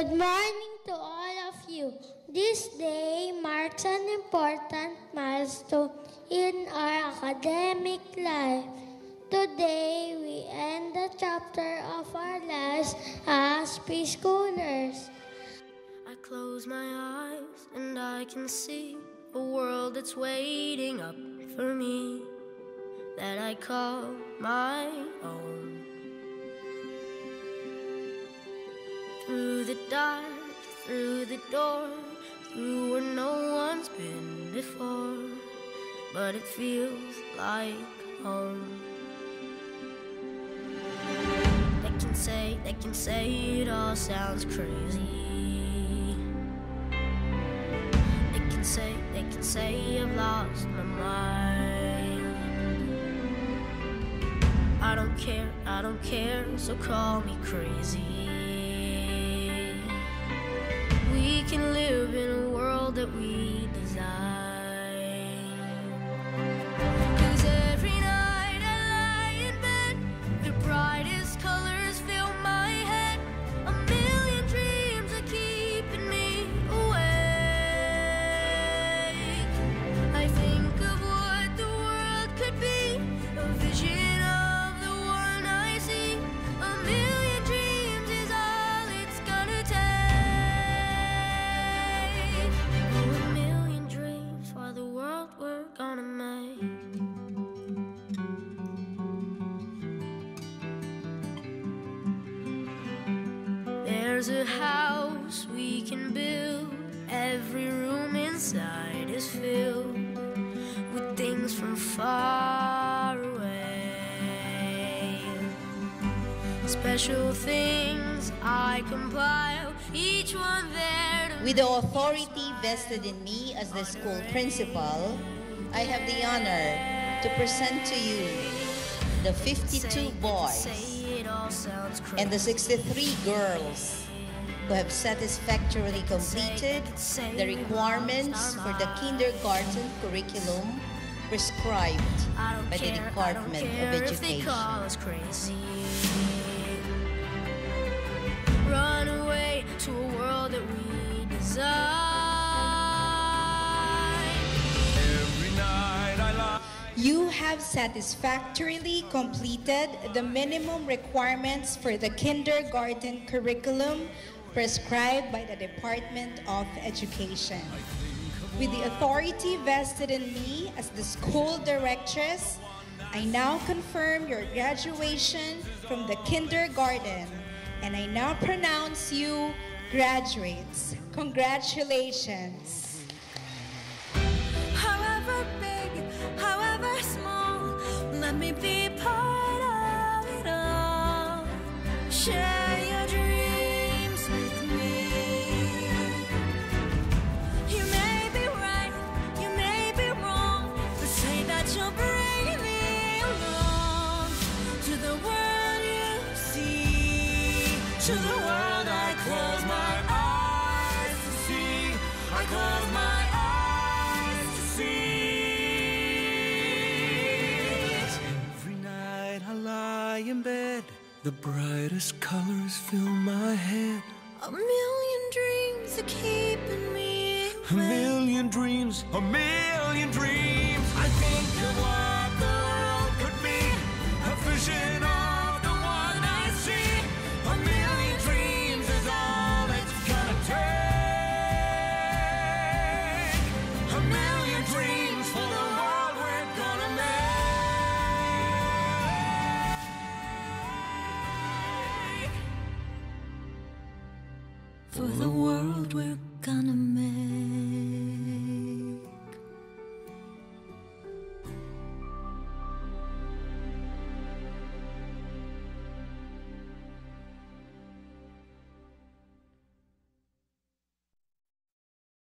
Good morning to all of you. This day marks an important milestone in our academic life. Today, we end the chapter of our lives as preschoolers. I close my eyes and I can see a world that's waiting up for me that I call my own. Through the dark, through the door, through where no one's been before, but it feels like home. They can say, they can say it all sounds crazy. They can say, they can say I've lost my mind. I don't care, I don't care, so call me crazy. We can live in a world that we design. There's a house we can build. Every room inside is filled with things from far away. Special things I compile, each one there to With the authority vested in me as the school principal, I have the honor to present to you the 52 boys Say it all sounds crazy. and the 63 girls who have satisfactorily completed the requirements for the kindergarten curriculum prescribed by the care, I don't Department of Education. call us crazy. Run away to a world that we design. Every night I lie. You have satisfactorily completed the minimum requirements for the kindergarten curriculum prescribed by the Department of Education. With the authority vested in me as the school directress, I now confirm your graduation from the kindergarten and I now pronounce you graduates. Congratulations. However big, however small, let me be part of it all. Share to the world I close my eyes to see. I close my eyes to see. Every night I lie in bed. The brightest colors fill my head. A million dreams are keeping me A million dreams, a million dreams. I think of what the world could be. A vision for the world we're gonna make.